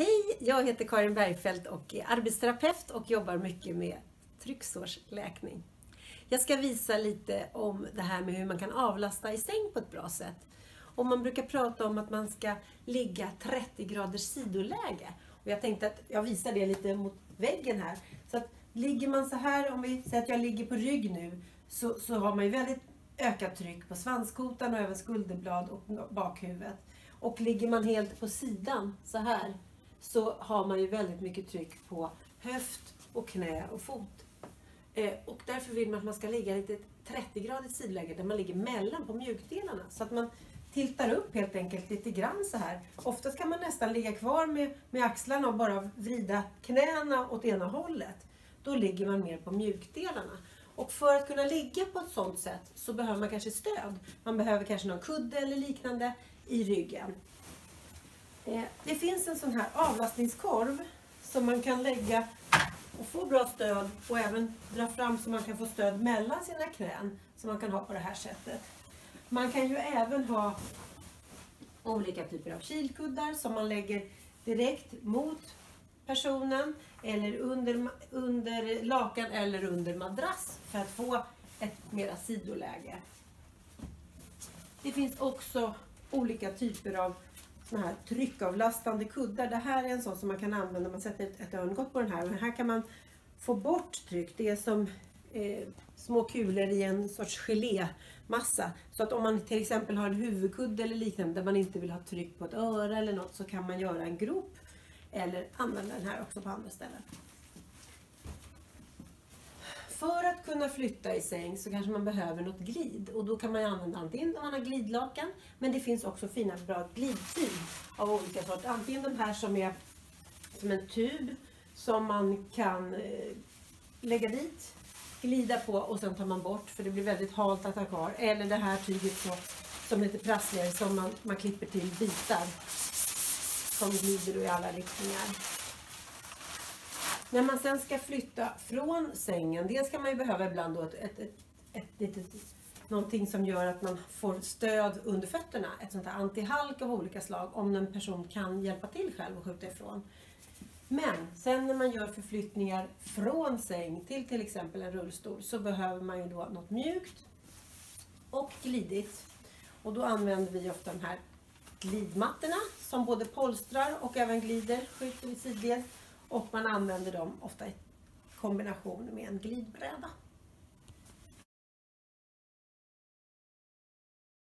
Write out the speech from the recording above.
Hej, jag heter Karin Bergfeldt och är arbetsterapeut och jobbar mycket med trycksårsläkning. Jag ska visa lite om det här med hur man kan avlasta i säng på ett bra sätt. Och man brukar prata om att man ska ligga 30 graders sidoläge. Och jag tänkte att jag visar det lite mot väggen här. Så att ligger man så här, om vi säger att jag ligger på rygg nu, så, så har man ju väldigt ökat tryck på svanskotan och även skulderblad och bakhuvudet. Och ligger man helt på sidan så här så har man ju väldigt mycket tryck på höft och knä och fot. Eh, och därför vill man att man ska ligga lite 30-gradigt sidoläge där man ligger mellan på mjukdelarna. Så att man tiltar upp helt enkelt lite grann så här. Oftast kan man nästan ligga kvar med, med axlarna och bara vrida knäna åt ena hållet. Då ligger man mer på mjukdelarna. Och för att kunna ligga på ett sådant sätt så behöver man kanske stöd. Man behöver kanske någon kudde eller liknande i ryggen. Det finns en sån här avlastningskorv som man kan lägga och få bra stöd och även dra fram så man kan få stöd mellan sina knän som man kan ha på det här sättet. Man kan ju även ha olika typer av kilkuddar som man lägger direkt mot personen eller under, under lakan eller under madrass för att få ett mera sidoläge. Det finns också olika typer av såna här tryckavlastande kuddar. Det här är en sån som man kan använda, man sätter ett, örngott på den här. Men här kan man få bort tryck. Det är som eh, små kulor i en sorts gelémassa. Så att om man till exempel har en huvudkudde eller liknande där man inte vill ha tryck på ett öra eller något så kan man göra en grop eller använda den här också på andra ställen. För att kunna flytta i säng så kanske man behöver något glid och då kan man använda antingen om man har glidlakan men det finns också fina bra glidtyg av olika sort. Antingen de här som är som en tub som man kan eh, lägga dit, glida på och sen tar man bort för det blir väldigt halt att ha kvar. Eller det här tyget så, som heter prassligare som man, man klipper till bitar som glider i alla riktningar. När man sen ska flytta från sängen, dels kan man ju behöva ibland då ett, ett, ett, ett litet någonting som gör att man får stöd under fötterna. Ett sånt här antihalk av olika slag om en person kan hjälpa till själv och skjuta ifrån. Men sen när man gör förflyttningar från säng till till exempel en rullstol så behöver man ju då något mjukt och glidigt. Och då använder vi ofta de här glidmattorna som både polstrar och även glider, skjuter i sidled. Och man använder dem ofta i kombination med en glidbräda.